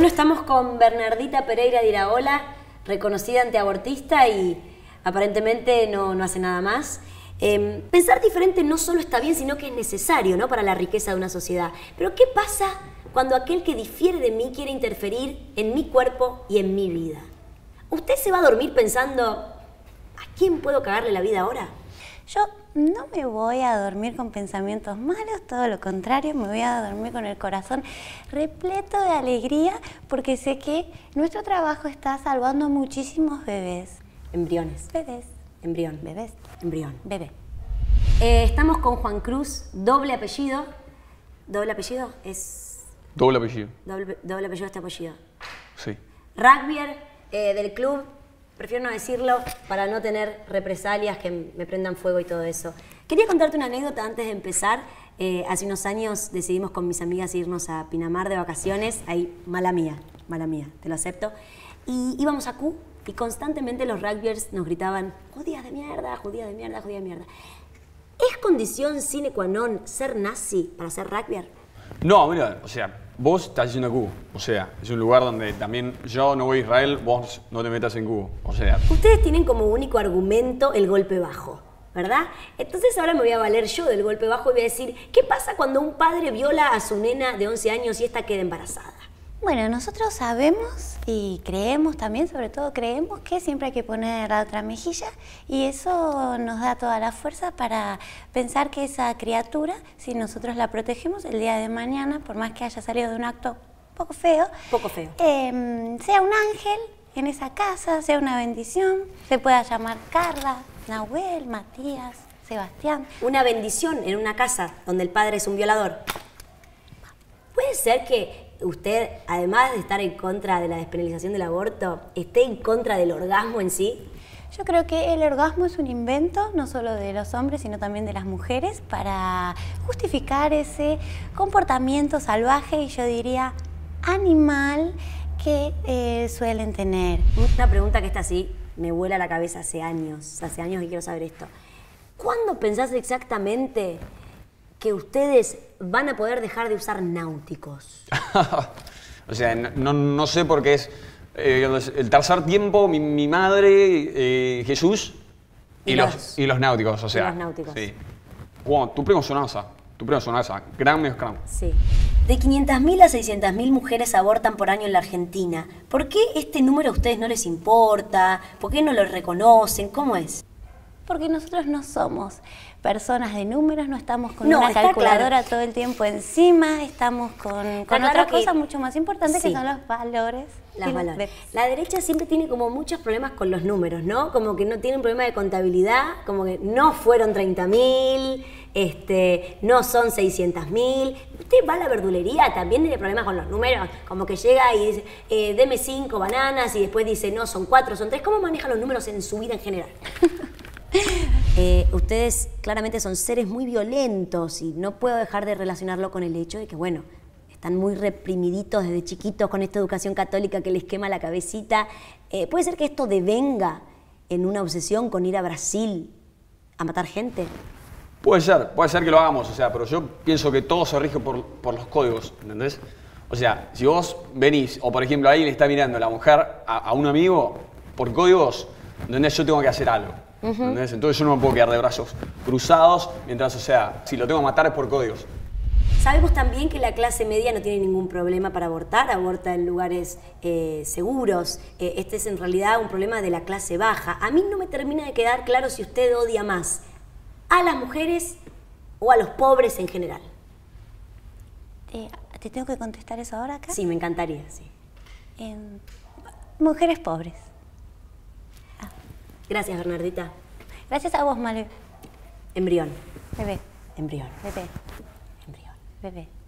estamos con Bernardita Pereira de reconocida antiabortista y aparentemente no, no hace nada más. Em, pensar diferente no solo está bien, sino que es necesario ¿no? para la riqueza de una sociedad. Pero ¿qué pasa cuando aquel que difiere de mí quiere interferir en mi cuerpo y en mi vida? ¿Usted se va a dormir pensando, ¿a quién puedo cagarle la vida ahora? Yo no me voy a dormir con pensamientos malos, todo lo contrario, me voy a dormir con el corazón repleto de alegría porque sé que nuestro trabajo está salvando muchísimos bebés. Embriones. Bebés. Embrión. Bebés. Embrión. Bebé. Eh, estamos con Juan Cruz, doble apellido. ¿Doble apellido? Es. Doble apellido. Doble, doble apellido este apellido. Sí. Rugbyer eh, del club, prefiero no decirlo para no tener represalias que me prendan fuego y todo eso. Quería contarte una anécdota antes de empezar. Eh, hace unos años decidimos con mis amigas irnos a Pinamar de vacaciones. Ahí, mala mía, mala mía, te lo acepto. Y íbamos a Q y constantemente los rugbyers nos gritaban, judías de mierda, judías de mierda, judías de mierda. ¿Es condición sine qua non ser nazi para ser rugbyer? No, mira, o sea, vos estás yendo a Cuba. O sea, es un lugar donde también yo no voy a Israel, vos no te metas en Cuba. O sea, Ustedes tienen como único argumento el golpe bajo, ¿verdad? Entonces ahora me voy a valer yo del golpe bajo y voy a decir, ¿qué pasa cuando un padre viola a su nena de 11 años y esta queda embarazada? Bueno, nosotros sabemos y creemos también, sobre todo creemos que siempre hay que poner la otra mejilla y eso nos da toda la fuerza para pensar que esa criatura, si nosotros la protegemos el día de mañana, por más que haya salido de un acto poco feo, Poco feo. em, sea un ángel en esa casa, sea una bendición, se pueda llamar Carla, Nahuel, Matías, Sebastián. Una bendición en una casa donde el padre es un violador. ¿Puede ser que usted, además de estar en contra de la despenalización del aborto, esté en contra del orgasmo en sí? Yo creo que el orgasmo es un invento no solo de los hombres, sino también de las mujeres para justificar ese comportamiento salvaje y yo diría animal que eh, suelen tener. Una pregunta que está así, me vuela la cabeza hace años, hace años que quiero saber esto. ¿Cuándo pensás exactamente que ustedes van a poder dejar de usar náuticos? o sea, no, no sé por qué es eh, el tercer tiempo, mi, mi madre, eh, Jesús y, Y los, los- y los náuticos. O sea, los náuticos. Sí. Wow, tu primo sonasa. Tu primo. Gran menos gran. Sí. De 500.000 a 600.000 mujeres abortan por año en la Argentina. ¿Por qué este número a ustedes no les importa? ¿Por qué no lo reconocen? ¿Cómo es? Porque nosotros no somos personas de números, no estamos con No, una calculadora claro. todo el tiempo encima, estamos con, con otra que- cosa mucho más importante Sí. que son los valores. Las valores. La derecha siempre tiene como muchos problemas con los números, ¿no? Como que no tiene un problema de contabilidad, como que no fueron 30.000, este, no son 600.000. Usted va a la verdulería, también tiene problemas con los números, como que llega y dice, eh, deme cinco bananas y después dice, no, son cuatro, son tres. ¿Cómo maneja los números en su vida en general? Eh, ustedes claramente son seres muy violentos y no puedo dejar de relacionarlo con el hecho de que, bueno, están muy reprimiditos desde chiquitos con esta educación católica que les quema la cabecita. Eh, ¿Puede ser que esto devenga en una obsesión con ir a Brasil a matar gente? Puede ser, puede ser que lo hagamos, o sea, pero yo pienso que todo se rige por, por los códigos, ¿entendés? O sea, si vos venís, o por ejemplo alguien está mirando la mujer a, a un amigo, por códigos, ¿entendés? Yo tengo que hacer algo, ¿entendés? Entonces yo no me puedo quedar de brazos cruzados mientras, o sea, si lo tengo que matar es por códigos. Sabemos también que la clase media no tiene ningún problema para abortar, aborta en lugares eh, seguros. Eh, este es en realidad un problema de la clase baja. A mí no me termina de quedar claro si usted odia más a las mujeres o a los pobres en general. Eh, ¿Te tengo que contestar eso ahora acá? Sí, me encantaría, sí. Em, mujeres pobres. Gracias, Bernardita. Gracias a vos, Malu. Embrión, Bebé, embrión, bebé, embrión. bebé.